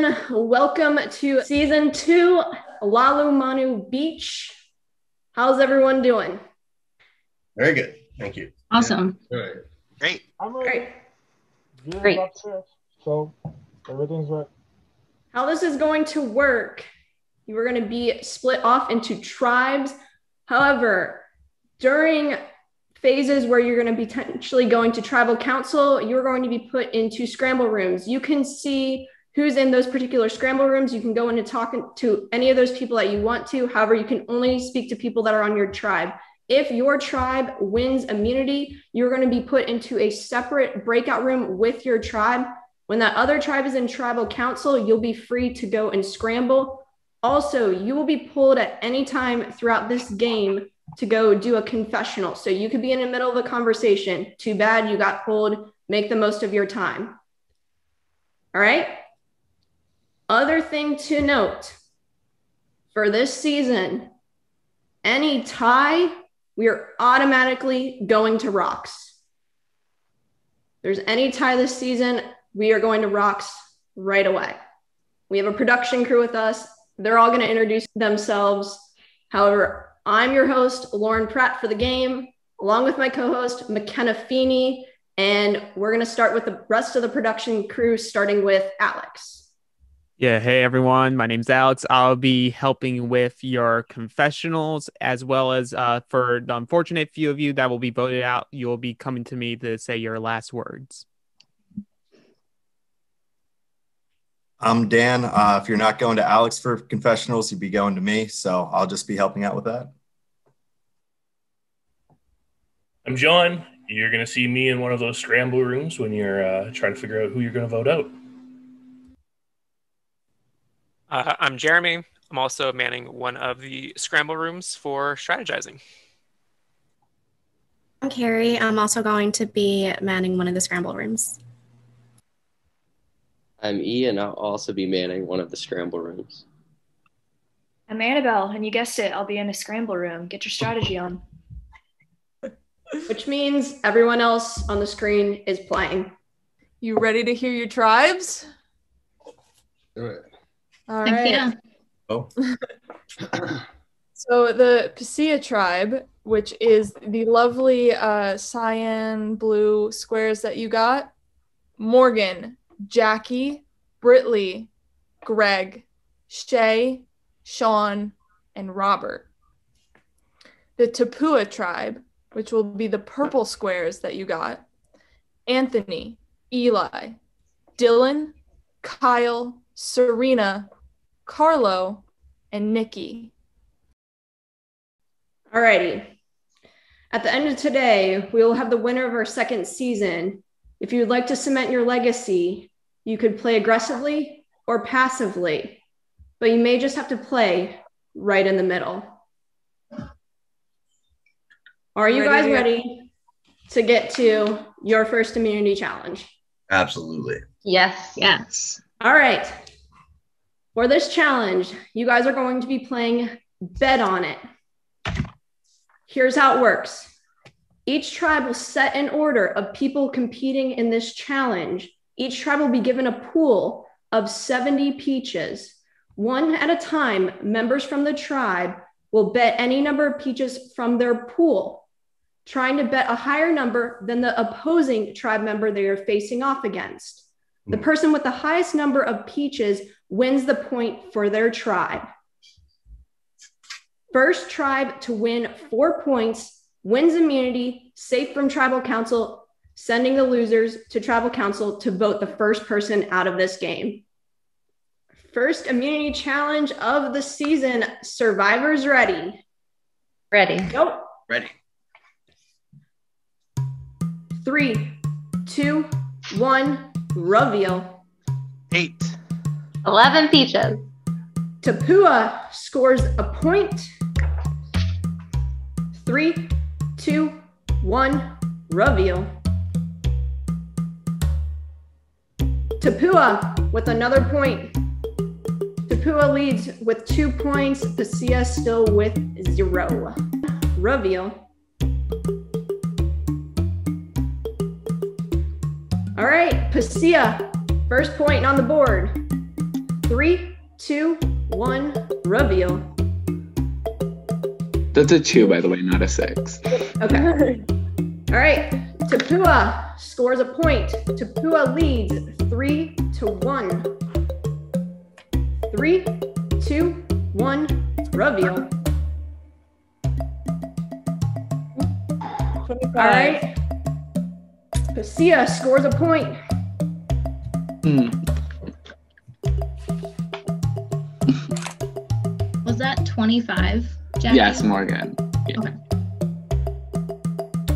All right, everyone. Welcome to season two, Lalomanu Beach. How's everyone doing? Very good. Thank you. Awesome. Right. Great. I'm. Great. Great. upstairs, so everything's right. How this is going to work, you are going to be split off into tribes. However, during phases where you're going to be potentially going to tribal council, you're going to be put into scramble rooms. You can see who's in those particular scramble rooms. You can go in and talk to any of those people that you want to. However, you can only speak to people that are on your tribe. If your tribe wins immunity, you're going to be put into a separate breakout room with your tribe. When that other tribe is in tribal council, you'll be free to go and scramble. Also, you will be pulled at any time throughout this game to go do a confessional. So you could be in the middle of a conversation. Too bad you got pulled. Make the most of your time. All right. Other thing to note for this season, any tie, we are automatically going to rocks. There's any tie this season, we are going to rocks right away. We have a production crew with us. They're all going to introduce themselves. However, I'm your host, Lauren Pratt, for the game, along with my co host, McKenna Feeney. And we're going to start with the rest of the production crew, starting with Alex. Yeah, hey everyone. My name's Alex. I'll be helping with your confessionals as well as uh, for the unfortunate few of you that will be voted out, you'll be coming to me to say your last words. I'm Dan. Uh, if you're not going to Alex for confessionals, you'd be going to me. So I'll just be helping out with that. I'm John. You're going to see me in one of those scramble rooms when you're uh, trying to figure out who you're going to vote out. Uh, I'm Jeremy. I'm also manning one of the scramble rooms for strategizing. I'm Carrie. I'm also going to be manning one of the scramble rooms. I'm E, and I'll also be manning one of the scramble rooms. I'm Annabelle, and you guessed it, I'll be in a scramble room. Get your strategy on. Which means everyone else on the screen is playing. You ready to hear your tribes? Do it. All Heck right. yeah. Oh, So the Passia tribe, which is the lovely uh, cyan blue squares that you got, Morgan, Jackie, Brittley, Greg, Shea, Shawn, and Robert. The Tapua tribe, which will be the purple squares that you got, Anthony, Eli, Dylan, Kyle, Serena, Carlo, and Nikki. Alrighty. At the end of today, we will have the winner of our second season. If you would like to cement your legacy, you could play aggressively or passively, but you may just have to play right in the middle. Are you Ready guys to go. ready to get to your first immunity challenge? absolutely. Yes. Yes. All right. For this challenge, you guys are going to be playing Bet on It. Here's how it works each tribe will set an order of people competing in this challenge. Each tribe will be given a pool of 70 peaches. One at a time, members from the tribe will bet any number of peaches from their pool, trying to bet a higher number than the opposing tribe member they are facing off against. The hmm. person with the highest number of peaches wins the point for their tribe. First tribe to win four points wins immunity, safe from tribal council, sending the losers to tribal council to vote the first person out of this game. First immunity challenge of the season. Survivors ready? Ready. Go. Ready. Three, two, one, reveal. Eight. 11 peaches. Tapua scores a point. Three, two, one, reveal. Tapua with another point. Tapua leads with two points. Passia still with zero. Reveal. All right, Passia, First point on the board. Three, two, one, reveal. That's a two, by the way, not a six. Okay. All right. Tapua scores a point. Tapua leads three to one. Three, two, one, reveal. All right. Pasia scores a point. Hmm. Was that 25? Jackie? Yes, Morgan. Okay.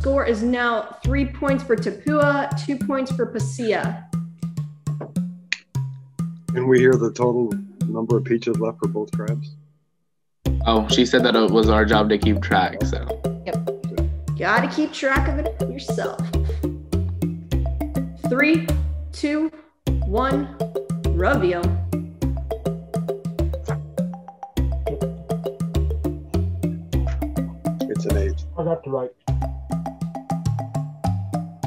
Score is now three points for Tapua, two points for Pasia. Can we hear the total number of peaches left for both tribes? Oh, she said that it was our job to keep track, so. Yep. Gotta keep track of it yourself. Three, two, one, reveal. It's an eight. I got the right.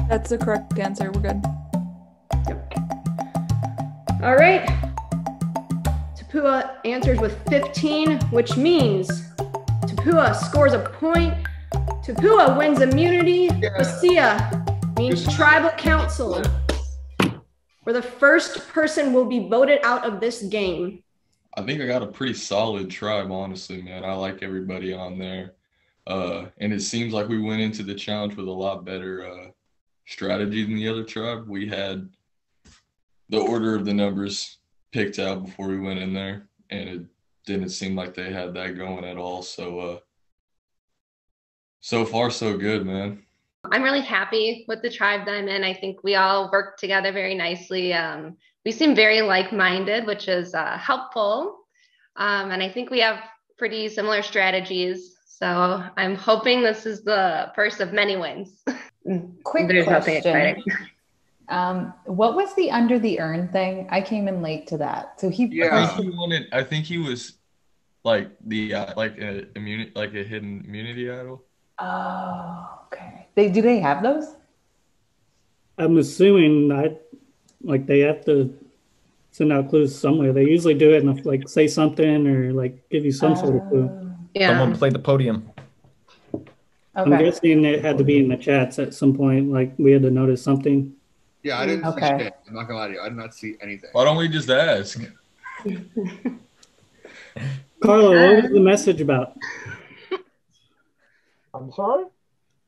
That's the correct answer. We're good. Yep. All right. Tapua answers with 15, which means Tapua scores a point. Tapua wins immunity. Pasia means tribal council, where the first person will be voted out of this game. I think I got a pretty solid tribe, honestly, man. I like everybody on there. Uh, and it seems like we went into the challenge with a lot better uh, strategy than the other tribe. We had the order of the numbers picked out before we went in there, and it didn't seem like they had that going at all. So, uh, so far, so good, man. I'm really happy with the tribe that I'm in. I think we all work together very nicely. Um, we seem very like-minded, which is uh, helpful. Um, and I think we have pretty similar strategies. So I'm hoping this is the first of many wins. Quick There's question. exciting. Um, what was the under the urn thing? I came in late to that. So he I think he wanted. I think he was like the uh, like a immunity, like a hidden immunity idol. Oh, okay. They do they have those? I'm assuming I like they have to send out clues somewhere. They usually do it and like say something or like give you some sort of clue. Oh, yeah. Someone play the podium. I'm guessing it had to be in the chats at some point. Like we had to notice something. Yeah, I didn't Okay. see shit. I'm not gonna lie to you. I did not see anything. Why don't we just ask? Carlo, what was the message about? I'm sorry?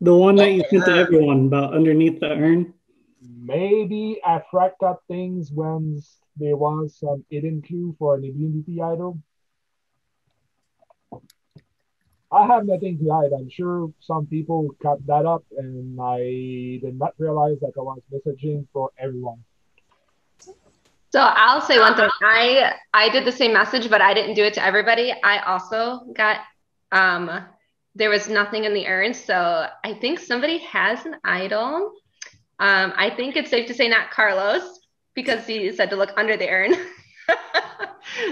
The one that you sent to everyone about underneath the urn. Maybe I fracked up things when there was some hidden clue for an immunity idol. I have nothing to hide. I'm sure some people cut that up, and I did not realize that I was messaging for everyone. So I'll say one thing. I I did the same message, but I didn't do it to everybody. I also got um there was nothing in the urn, so I think somebody has an idol. Um, I think it's safe to say not Carlos because he said to look under the urn.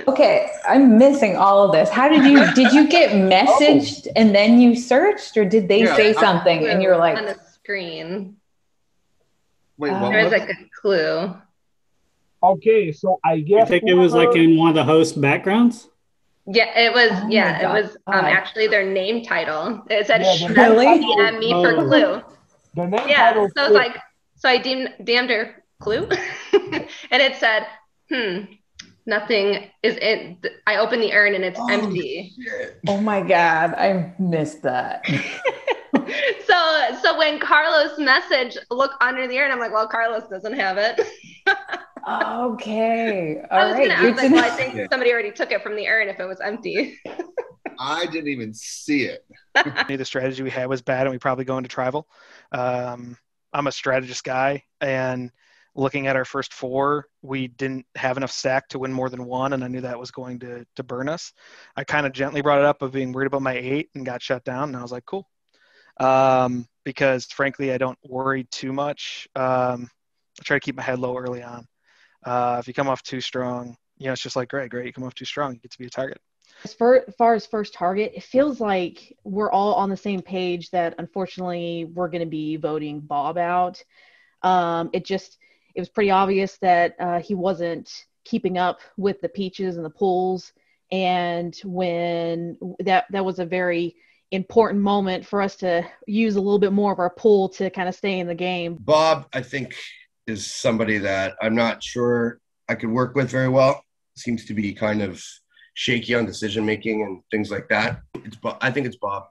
Okay, I'm missing all of this. How did you did you get messaged and then you searched, or did they Yeah, say I- something and you're like, on the screen. Wait, Uh, what? There's was- like a clue. Okay, so I You guess think it was like in one of the host backgrounds? Yeah, it was. Oh yeah, it was um, God. actually their name title. It said Yeah, the Shred DM me for Oh. clue. the name Yeah, title. so it's like, so I deemed damned her clue, and it said, hmm, nothing is in. I opened the urn and it's empty. "Oh my god, I missed that." So, so when Carlos messaged, look under the urn, I'm like, well, Carlos doesn't have it. Okay, I was right. gonna ask, like, well, I think Yeah. somebody already took it from the urn if it was empty. I didn't even see it. the strategy we had was bad and we probably go into tribal. Um, I'm a strategist guy, and looking at our first four, we didn't have enough stack to win more than one, and I knew that was going to to burn us. I kind of gently brought it up of being worried about my eight and got shut down, and I was like, cool. Um, because frankly, I don't worry too much. Um, I try to keep my head low early on. Uh, if you come off too strong, you know, it's just like great, great, You come off too strong, you get to be a target. As far, far as first target, it feels like we're all on the same page that unfortunately we're going to be voting Bob out. Um, it just it was pretty obvious that uh, he wasn't keeping up with the peaches and the pools. And when that that was a very important moment for us to use a little bit more of our pool to kind of stay in the game. Bob, I think, is somebody that I'm not sure I could work with very well. Seems to be kind of shaky on decision making and things like that. It's Bob. I think it's Bob.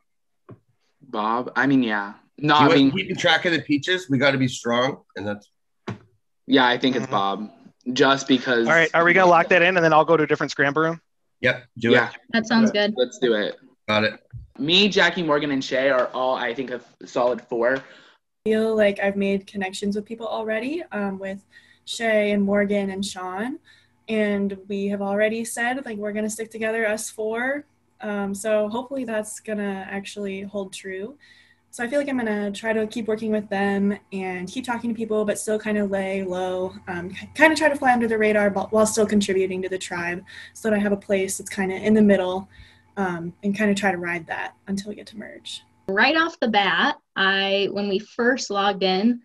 Bob. I mean, yeah. No, Keep- I mean, keeping track of the peaches. We got to be strong, and that's yeah, I think it's mm-hmm. Bob. Just because. All right, are we gonna lock that in and then I'll go to a different scramble room? Yep, do yeah. it. That sounds good. Let's do it. Got it. Me, Jackie, Morgan, and Shea are all, I think, a solid four. Feel like I've made connections with people already um, with Shea and Morgan and Shawn. And we have already said like we're going to stick together, us four. Um, so hopefully that's going to actually hold true. So I feel like I'm going to try to keep working with them and keep talking to people, but still kind of lay low, um, kind of try to fly under the radar while still contributing to the tribe so that I have a place that's kind of in the middle um, and kind of try to ride that until we get to merge. Right off the bat, I when we first logged in,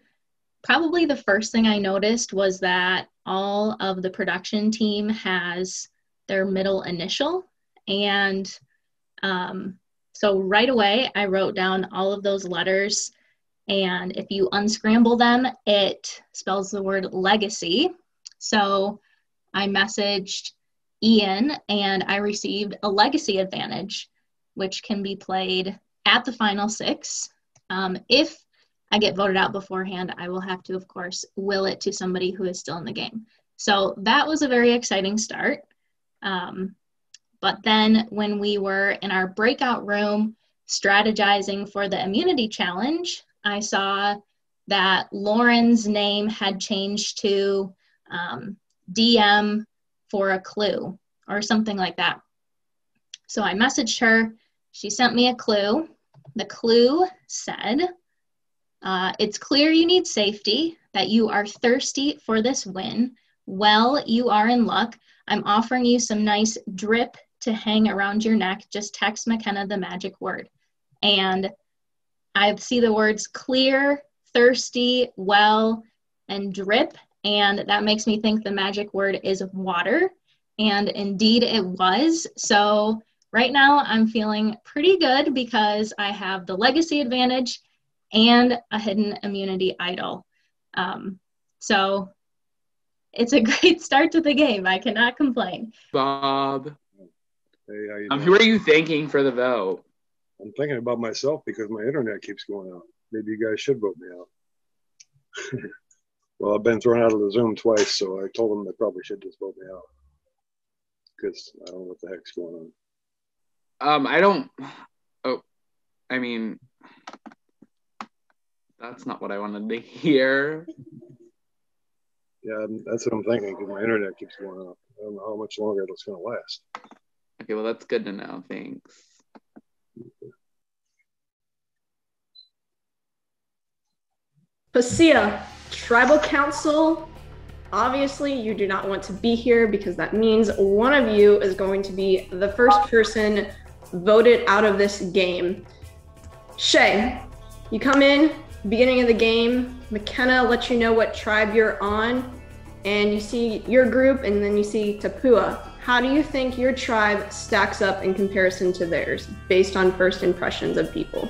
probably the first thing I noticed was that all of the production team has their middle initial. And um, so right away, I wrote down all of those letters. And if you unscramble them, it spells the word legacy. So I messaged Ian and I received a legacy advantage, which can be played at the final six. Um, if I get voted out beforehand, I will have to, of course, will it to somebody who is still in the game. So that was a very exciting start. Um, but then when we were in our breakout room strategizing for the immunity challenge, I saw that Lauren's name had changed to um, DM for a clue or something like that. So I messaged her. She sent me a clue. The clue said, uh, It's clear you need safety, that you are thirsty for this win. Well, you are in luck. I'm offering you some nice drip to hang around your neck. Just text McKenna the magic word. And I see the words clear, thirsty, well, and drip. And that makes me think the magic word is water. And indeed it was. So right now I'm feeling pretty good because I have the legacy advantage and a hidden immunity idol. Um, so it's a great start to the game. I cannot complain. Bob. Hey, how you Um, who are you thanking for the vote? I'm thinking about myself because my internet keeps going out. Maybe you guys should vote me out. well, I've been thrown out of the Zoom twice, so I told them they probably should just vote me out because I don't know what the heck's going on. Um, I don't. Oh, I mean, that's not what I wanted to hear. Yeah, that's what I'm thinking because my internet keeps going off. I don't know how much longer it's going to last. Okay, well, that's good to know. Thanks. Pasia, Tribal Council. Obviously, you do not want to be here because that means one of you is going to be the first person voted out of this game. Shea, you come in, beginning of the game, McKenna lets you know what tribe you're on, and you see your group, and then you see Tapua. How do you think your tribe stacks up in comparison to theirs based on first impressions of people?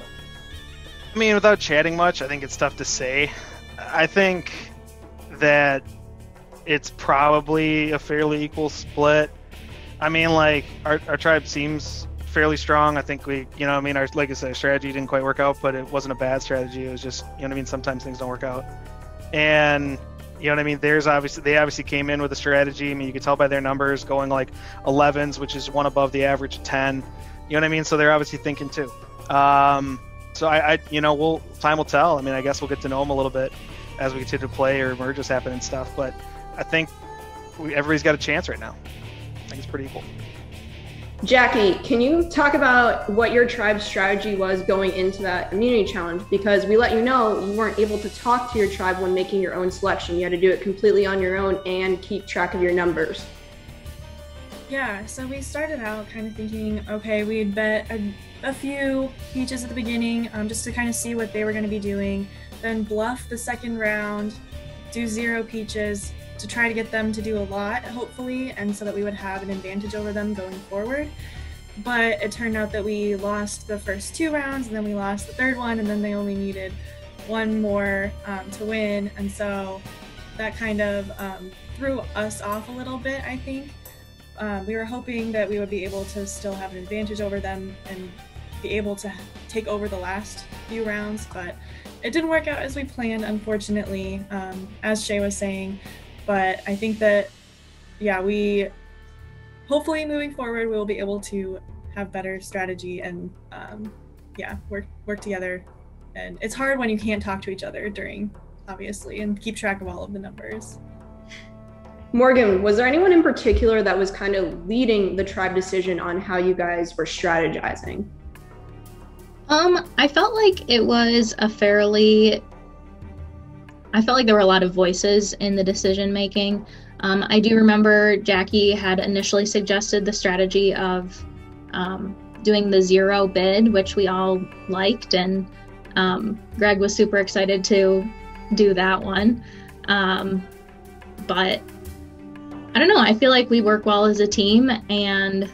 I mean, without chatting much, I think it's tough to say. I think that it's probably a fairly equal split. I mean, like our, our tribe seems fairly strong. I think we, you know, I mean, our like I said, strategy didn't quite work out, but it wasn't a bad strategy. It was just, you know, what I mean, sometimes things don't work out. And you know what I mean? There's obviously they obviously came in with a strategy. I mean, you can tell by their numbers going like 11s, which is one above the average of 10. You know what I mean? So they're obviously thinking too. Um, so I, I, you know, we'll time will tell. I mean, I guess we'll get to know them a little bit as we continue to play or merges happen and stuff. But I think we, everybody's got a chance right now. I think it's pretty equal. Jackie, can you talk about what your tribe's strategy was going into that immunity challenge? Because we let you know you weren't able to talk to your tribe when making your own selection. You had to do it completely on your own and keep track of your numbers. Yeah, so we started out kind of thinking, okay, we'd bet a, a few peaches at the beginning um, just to kind of see what they were going to be doing, then bluff the second round, do zero peaches to try to get them to do a lot, hopefully, and so that we would have an advantage over them going forward. But it turned out that we lost the first two rounds, and then we lost the third one, and then they only needed one more um, to win. And so that kind of um, threw us off a little bit, I think. Um, we were hoping that we would be able to still have an advantage over them and be able to take over the last few rounds, but it didn't work out as we planned, unfortunately, um, as Shea was saying. But I think that, yeah, we hopefully moving forward, we will be able to have better strategy and, um, yeah, work work together. And it's hard when you can't talk to each other during, obviously, and keep track of all of the numbers. Morgan, was there anyone in particular that was kind of leading the tribe decision on how you guys were strategizing? Um, I felt like it was a fairly. I felt like there were a lot of voices in the decision making. Um, I do remember Jackie had initially suggested the strategy of um, doing the zero bid, which we all liked, and um, Greg was super excited to do that one. Um, but I don't know. I feel like we work well as a team, and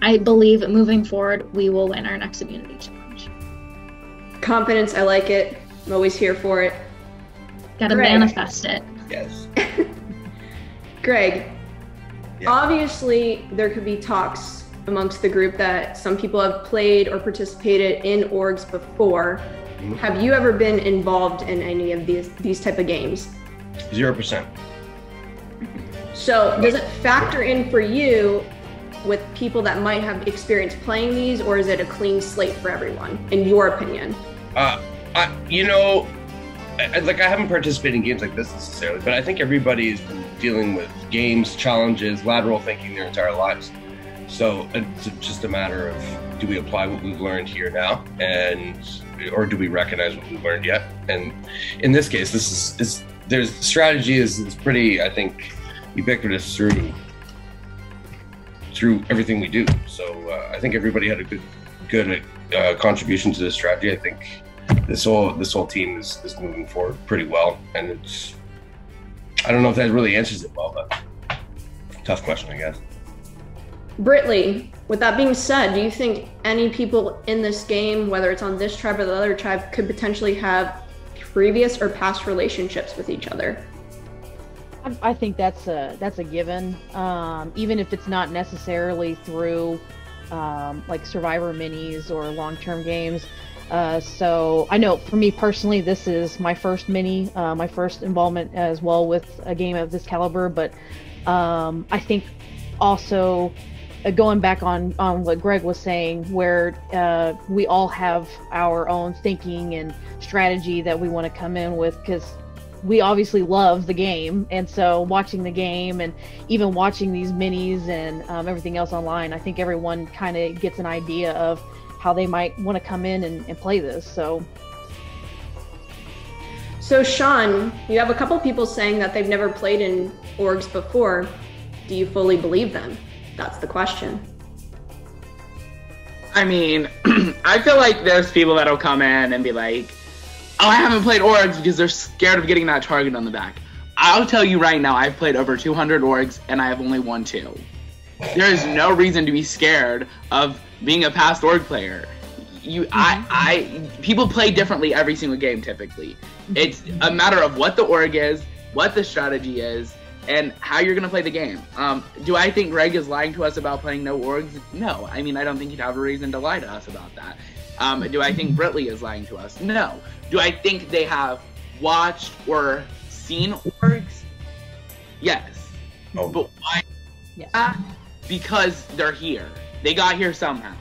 I believe moving forward, we will win our next immunity challenge. Confidence, I like it. I'm always here for it. Gotta Greg. manifest it. Yes. Greg, obviously there could be talks amongst the group that some people have played or participated in orgs before. Mhm. Have you ever been involved in any of these these type of games? Zero percent. So does it factor in for you with people that might have experience playing these, or is it a clean slate for everyone, in your opinion? Uh, I, you know, Like I haven't participated in games like this necessarily, but I think everybody's been dealing with games, challenges, lateral thinking their entire lives. So it's just a matter of do we apply what we've learned here now, and or do we recognize what we've learned yet? And in this case, this is, is there's strategy is, is pretty, I think, ubiquitous through through everything we do. So uh, I think everybody had a good good uh, contribution to this strategy. I think this whole this whole team is, is moving forward pretty well, and it's I don't know if that really answers it well, but tough question, I guess. Brittley, with that being said, do you think any people in this game, whether it's on this tribe or the other tribe, could potentially have previous or past relationships with each other? I, I think that's a that's a given. Um, even if it's not necessarily through um, like Survivor minis or long-term games. Uh, so I know for me personally, this is my first mini, uh, my first involvement as well with a game of this caliber. But um, I think also uh, going back on on what Greg was saying, where uh, we all have our own thinking and strategy that we want to come in with, because we obviously love the game, and so watching the game and even watching these minis and um, everything else online, I think everyone kind of gets an idea of how they might want to come in and, and play this. So So, Shawn, you have a couple people saying that they've never played in orgs before. Do you fully believe them? That's the question. I mean, I feel like there's people that'll come in and be like, "Oh, I haven't played orgs because they're scared of getting that target on the back." I'll tell you right now, I've played over 200 orgs and I have only won two. There is no reason to be scared of being a past org player. You, I, I, people play differently every single game. Typically, it's a matter of what the org is, what the strategy is, and how you're gonna play the game. Um, do I think Greg is lying to us about playing no orgs? No. I mean, I don't think he'd have a reason to lie to us about that. Um, do I think Brittley is lying to us? No. Do I think they have watched or seen orgs? Yes. Oh. But why? Ah, Because they're here. They got here somehow.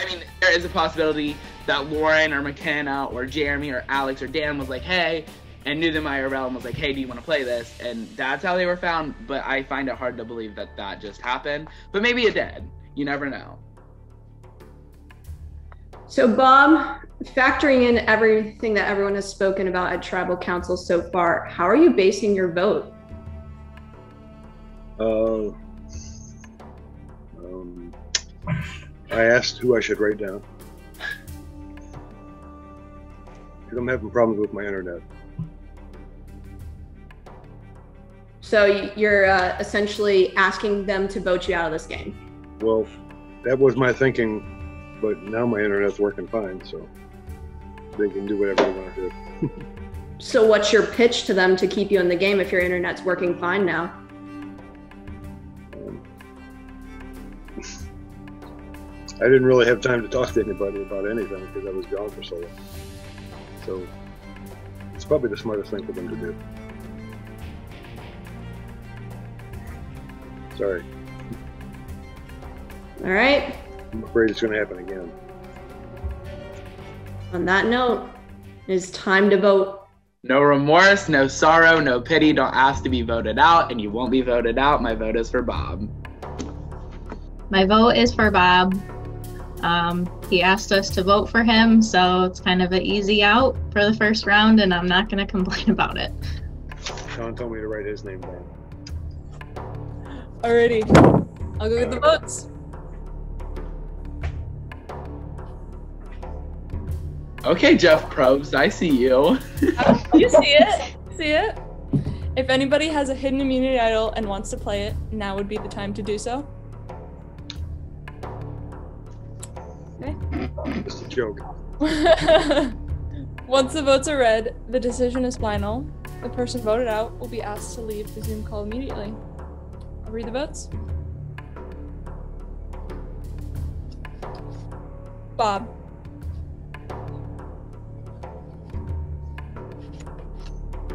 I mean, there is a possibility that Lauren or McKenna or Jeremy or Alex or Dan was like, hey, and knew them IRL and was like, hey, do you want to play this? And that's how they were found. But I find it hard to believe that that just happened. But maybe it did. You never know. So, Bob, factoring in everything that everyone has spoken about at Tribal Council so far, how are you basing your vote? Uh, um, I asked who I should write down. I'm having problems with my internet. So you're uh, essentially asking them to vote you out of this game. Well, that was my thinking, but now my internet's working fine, so they can do whatever they want to do. So what's your pitch to them to keep you in the game if your internet's working fine now? I didn't really have time to talk to anybody about anything because I was gone for so long. So it's probably the smartest thing for them to do. Sorry. All right. I'm afraid it's going to happen again. On that note, it's time to vote. No remorse, no sorrow, no pity. Don't ask to be voted out, and you won't be voted out. My vote is for Bob. My vote is for Bob. Um, he asked us to vote for him, so it's kind of an easy out for the first round, and I'm not going to complain about it. Shawn told me to write his name down. Alrighty. I'll go get the votes. Okay, Jeff Probst, I see you. You see it? See it? If anybody has a hidden immunity idol and wants to play it, now would be the time to do so. Just a joke. Once the votes are read, the decision is final. The person voted out will be asked to leave the Zoom call immediately. I'll read the votes. Bob.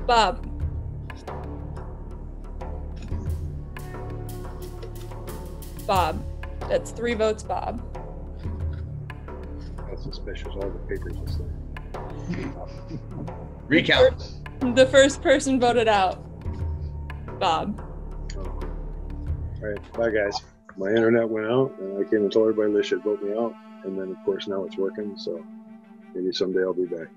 Bob. Bob. That's three votes, Bob. Suspicious. All the papers are saying. Recount. The first person voted out. Bob. Oh. All right, bye guys. My internet went out, and I came and told everybody they should vote me out. And then, of course, now it's working. So maybe someday I'll be back.